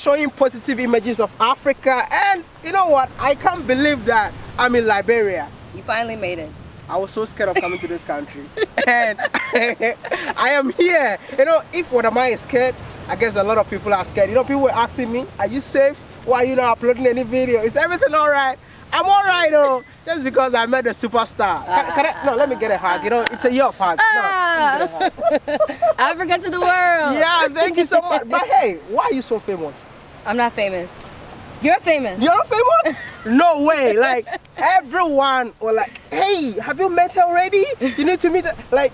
to the world showing positive images of Africa. And you know what? I can't believe that I'm in Liberia. You finally made it. I was so scared of coming to this country. and I am here. You know, if what am I scared? I guess a lot of people are scared. You know, people were asking me, are you safe? Why are you not uploading any video? Is everything all right? I'm all right though, just because I met a superstar. Can, can I, no, let me get a hug. You know, it's a year of hug. Ah. No, Africa to the world. Yeah, thank you so much. But hey, why are you so famous? I'm not famous. You're famous. You're famous? no way. Like everyone was like, hey, have you met her already? You need to meet her. Like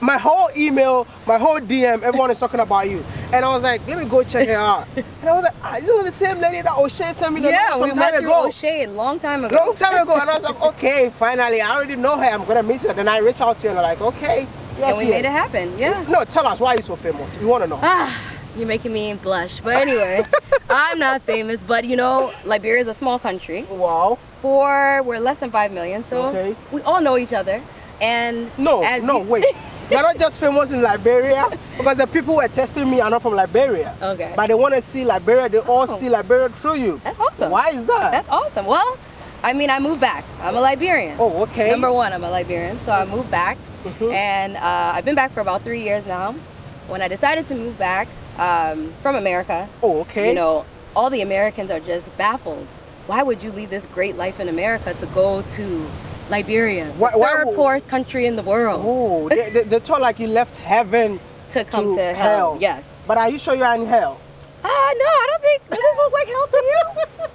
my whole email, my whole DM, everyone is talking about you. And I was like, let me go check her out. And I was like, ah, isn't it the same lady that O'Shea sent me the yeah, some we met time ago? O'Shea a long time ago. Long time ago. And I was like, okay, finally, I already know her. I'm gonna meet her. Then I reach out to her and I'm like, okay. And we here. made it happen. Yeah. No, tell us why you're so famous. We wanna know. Ah. You're making me blush. But anyway, I'm not famous, but you know, Liberia is a small country. Wow. Four, we're less than five million, so okay. we all know each other. And no, no, wait. You're not just famous in Liberia because the people who are testing me are not from Liberia. Okay. But they want to see Liberia. They all oh. see Liberia through you. That's awesome. Why is that? That's awesome. Well, I mean, I moved back. I'm a Liberian. Oh, okay. Number one, I'm a Liberian. So I moved back. Mm -hmm. And uh, I've been back for about three years now. When I decided to move back um, from America. Oh, okay. You know, all the Americans are just baffled. Why would you leave this great life in America to go to Liberia, why, the third why, poorest country in the world. Oh, they, they, they told like you left heaven to come to, to hell. hell. Yes. But are you sure you're in hell? No, I don't think. Does this look like hell to you?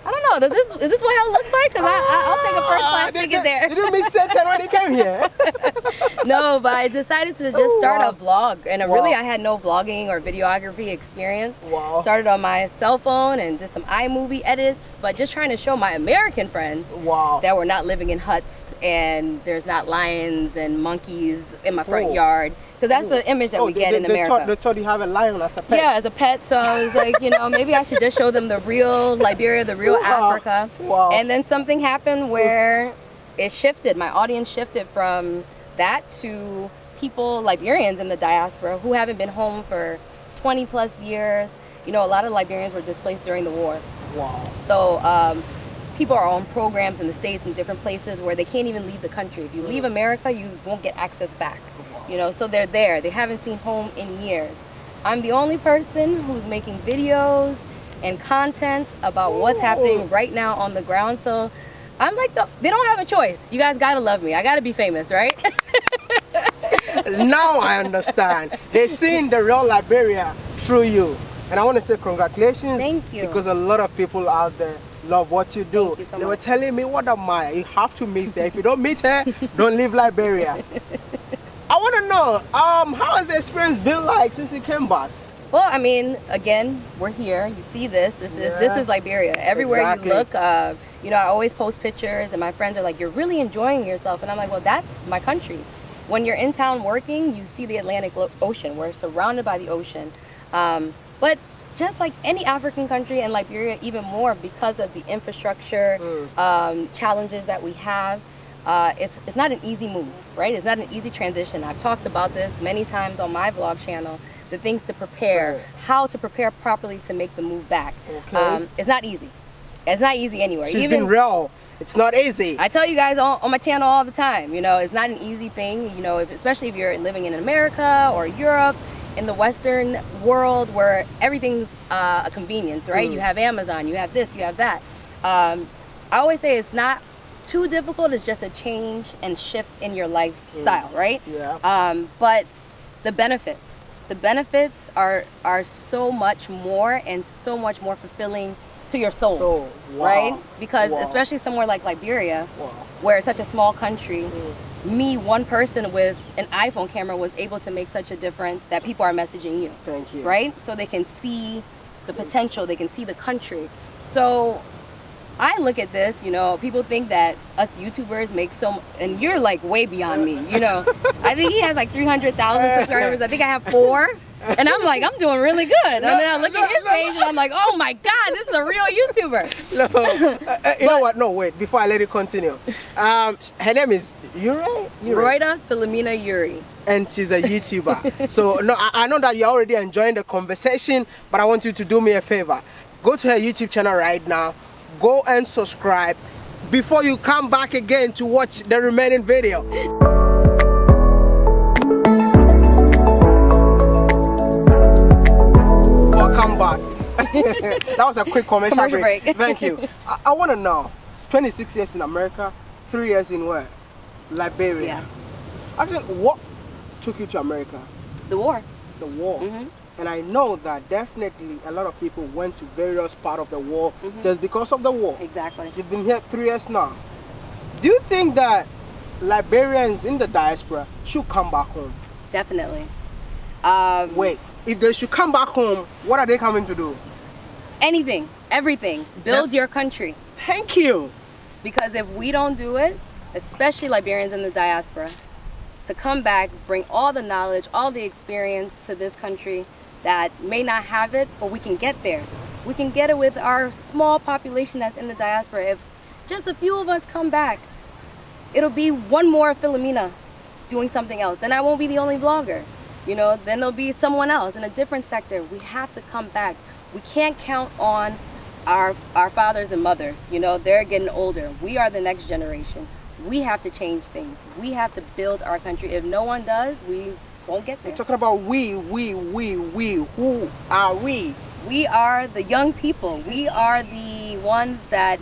I don't know. Does this is this what hell looks like? Cause I, I will take a first class uh, ticket there. You didn't meet Satan when he came here. no, but I decided to just start wow. a vlog, and wow. really I had no vlogging or videography experience. Wow. Started on my cell phone and did some iMovie edits, but just trying to show my American friends wow. that we're not living in huts and there's not lions and monkeys in my front oh. yard because that's the image that oh, we get they, in they America. They told you have a lion as a pet. Yeah, as a pet. So I was like, you know, maybe I should just show them the real Liberia, the real wow. Africa. Wow. And then something happened where it shifted. My audience shifted from that to people, Liberians in the diaspora who haven't been home for 20 plus years. You know, a lot of Liberians were displaced during the war. Wow. So um, people are on programs in the States and different places where they can't even leave the country. If you leave America, you won't get access back. You know, so they're there. They haven't seen home in years. I'm the only person who's making videos and content about what's happening right now on the ground. So I'm like, the, they don't have a choice. You guys gotta love me. I gotta be famous, right? now I understand. They're seeing the real Liberia through you. And I want to say congratulations. Thank you. Because a lot of people out there love what you do. You so they much. were telling me, what am I? You have to meet her. If you don't meet her, don't leave Liberia. I want to know, um, how has the experience been like since you came back? Well, I mean, again, we're here. You see this. This is this is Liberia. Everywhere exactly. you look, uh, you know, I always post pictures, and my friends are like, "You're really enjoying yourself," and I'm like, "Well, that's my country." When you're in town working, you see the Atlantic Ocean. We're surrounded by the ocean, um, but just like any African country and Liberia even more because of the infrastructure mm. um, challenges that we have. Uh, it's, it's not an easy move, right? It's not an easy transition. I've talked about this many times on my vlog channel, the things to prepare, right. how to prepare properly to make the move back. Okay. Um, it's not easy. It's not easy anywhere. She's even, been real. It's not easy. I tell you guys on, on, my channel all the time, you know, it's not an easy thing, you know, if, especially if you're living in America or Europe, in the Western world where everything's uh, a convenience, right? Mm. You have Amazon, you have this, you have that. Um, I always say it's not too difficult. It's just a change and shift in your lifestyle, mm. right? Yeah. Um, but the benefits, the benefits are are so much more and so much more fulfilling to your soul, so, wow. right? Because wow. especially somewhere like Liberia, wow. where it's such a small country. Mm me, one person with an iPhone camera, was able to make such a difference that people are messaging you. Thank you. Right? So they can see the potential, they can see the country. So I look at this, you know, people think that us YouTubers make so, and you're like way beyond me, you know. I think he has like 300,000 subscribers. I think I have four. And I'm like, I'm doing really good. And then I look at his page and I'm like, oh my God, this is a real YouTuber. No, uh, uh, you know what? No, wait. Before I let it continue, um, her name is Urey. Urey. Rhoda Philomina Urey. and she's a YouTuber. so no, I, I know that you're already enjoying the conversation, but I want you to do me a favor. Go to her YouTube channel right now. Go and subscribe before you come back again to watch the remaining video. Welcome back. that was a quick commercial, Commercial break. break. Thank you. I, I want to know, 26 years in America, three years in where? Liberia. Yeah. Actually, what took you to America? The war. The war. Mhm. And I know that definitely a lot of people went to various part of the war Mhm. just because of the war. Exactly. You've been here three years now. Do you think that Liberians in the diaspora should come back home? Definitely. Um, Wait, if they should come back home, what are they coming to do? Anything, everything. Build Just- your country. Thank you. Because if we don't do it, especially Liberians in the diaspora, to come back, bring all the knowledge, all the experience to this country that may not have it, but we can get there. We can get it with our small population that's in the diaspora. If just a few of us come back, it'll be one more Philomina doing something else. Then I won't be the only vlogger. You know, then there'll be someone else in a different sector. We have to come back. We can't count on our our fathers and mothers. You know, they're getting older. We are the next generation. We have to change things. We have to build our country. If no one does, we won't get there. You're talking about we, we, we, we. Who are we? We are the young people. We are the ones that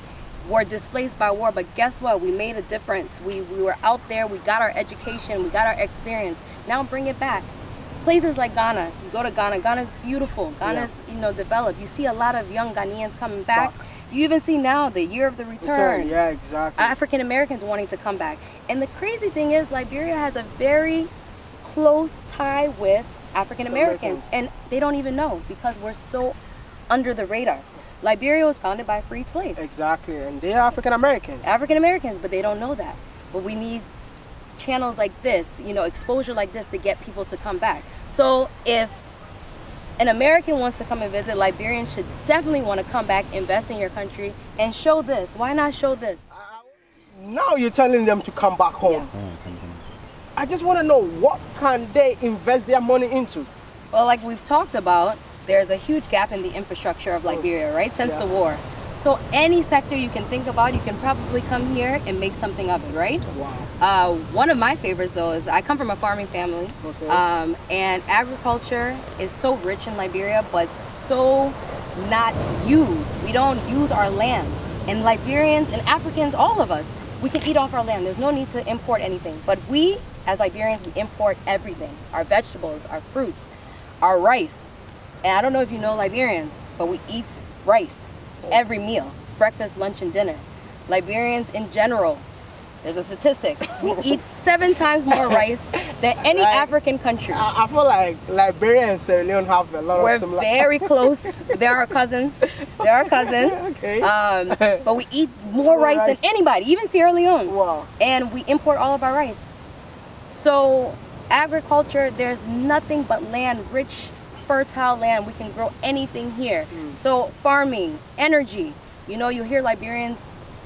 were displaced by war. But guess what? We made a difference. We, we were out there. We got our education. We got our experience. Now bring it back. Places like Ghana. You go to Ghana. Ghana's beautiful. Ghana's you know developed. You see a lot of young Ghanaians coming back. Back. You even see now the year of the return. Yeah, exactly. African Americans wanting to come back. And the crazy thing is, Liberia has a very close tie with African Americans, Americans. and they don't even know because we're so under the radar. Liberia was founded by freed slaves, exactly. And they are African Americans. African Americans, but they don't know that. But we need channels like this, you know, exposure like this to get people to come back. So if an American wants to come and visit, Liberians should definitely want to come back, invest in your country, and show this. Why not show this? now you're telling them to come back home. Yeah. Mm, I just want to know what can they invest their money into? Well, like we've talked about, there's a huge gap in the infrastructure of Liberia, right? Since Yeah. the war. So any sector you can think about, you can probably come here and make something of it, right? Wow. Uh, one of my favorites though is I come from a farming family, Okay. um, and agriculture is so rich in Liberia, but so not used. We don't use our land, and Liberians and Africans, all of us, we can eat off our land. There's no need to import anything. But we, as Liberians, we import everything: our vegetables, our fruits, our rice. And I don't know if you know Liberians, but we eat rice every meal, breakfast, lunch, and dinner. Liberians in general, there's a statistic, we eat seven times more rice than any Right. African country. I, I feel like Liberia and Sierra Leone have a lot We're of similar. very close. They're our cousins. They're our cousins. Okay. Um, but we eat more More rice, rice. than anybody, even Sierra Leone. Wow. And we import all of our rice. So agriculture, there's nothing but land, rich, fertile land. We can grow anything here. Mm. So farming, energy. You know, you hear Liberians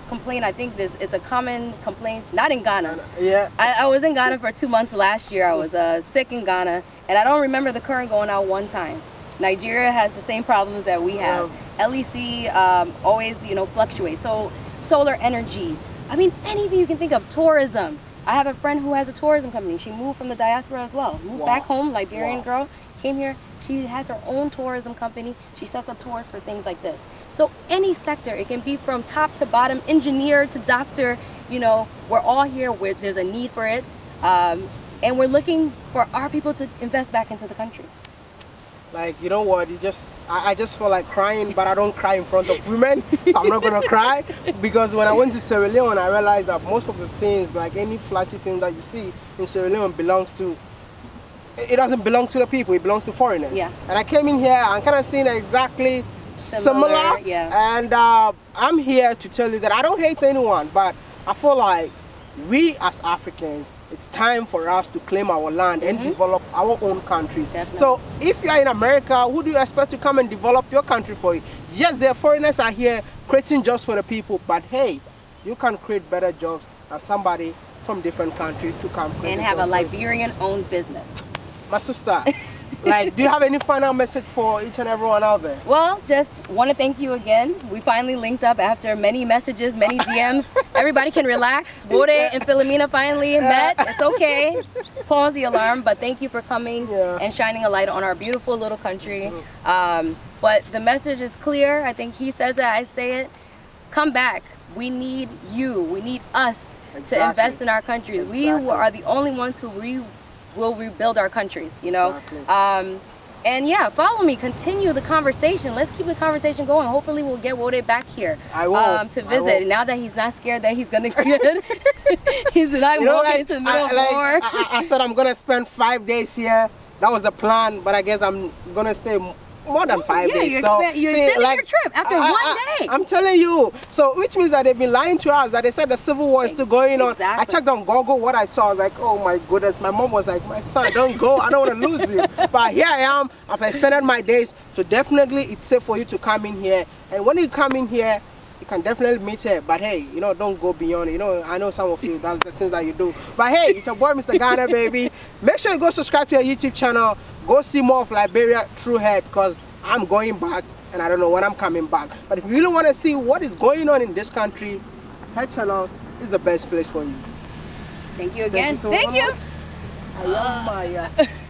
complain. I think this it's a common complaint, not in Ghana. Yeah. I, I was in Ghana for two months last year. I was uh, sick in Ghana, and I don't remember the current going out one time. Nigeria has the same problems that we have. LEC um, always, you know, fluctuates. So solar energy. I mean, anything you can think of. Tourism. I have a friend who has a tourism company. She moved from the diaspora as well. Moved Wow. back home, Liberian Wow. girl, came here. She has her own tourism company. She sets up tours for things like this. So any sector, it can be from top to bottom, engineer to doctor. You know, we're all here. Where there's a need for it, um, and we're looking for our people to invest back into the country. Like you know what? You just I, I just felt like crying, but I don't cry in front of women, so I'm not gonna cry because when I went to Sierra Leone, I realized that most of the things, like any flashy thing that you see in Sierra Leone, belongs to. It doesn't belong to the people; it belongs to foreigners. Yeah. And I came in here, I'm kind of seeing exactly Similar, similar. yeah. And uh, I'm here to tell you that I don't hate anyone, but I feel like we as Africans it's time for us to claim our land and Mhm. develop our own countries. Definitely. So if you are in America, who do you expect to come and develop your country for you? Yes, the foreigners are here creating jobs for the people, but hey, you can create better jobs than somebody from different country to come And have a job for you. Liberian-owned business. My sister, like, do you have any final message for each and everyone out there? Well, just want to thank you again. We finally linked up after many messages, many DMs. Everybody can relax. Wode and Philomina finally met. It's okay. Pause the alarm, but thank you for coming Yeah. and shining a light on our beautiful little country. Um, but the message is clear. I think he says it, I say it. Come back. We need you. We need us to invest in our country. We are the only ones who re- will rebuild our countries, you know? Exactly. Um, and yeah, follow me. Continue the conversation. Let's keep the conversation going. Hopefully, we'll get Wode back here I will. um, to visit. Now that he's not scared that he's gonna get, he's not You know, walking like, into the middle I, of like, war. I, I- said I'm gonna spend five days here. That was the plan, but I guess I'm gonna stay more than five yeah, days. you so expect- you see, like, your trip after I- one I- day. I'm telling you. So which means that they've been lying to us. That they said the civil war is still going on. Exactly. I checked on Google. What I saw I was like, oh my goodness. My mom was like, my son, don't go. I don't want to lose you. But here I am. I've extended my days. So definitely it's safe for you to come in here. And when you come in here, you can definitely meet her. But hey, you know, don't go beyond. You know, I know some of you, that's the things that you do. But hey, it's your boy, Mr. Ghana, baby. Make sure you go subscribe to our YouTube channel. Go see more of Liberia through her because I'm going back and I don't know when I'm coming back. But if you really want to see what is going on in this country, her channel is the best place for you. Thank you Thank again. you so Thank you. I am Maya.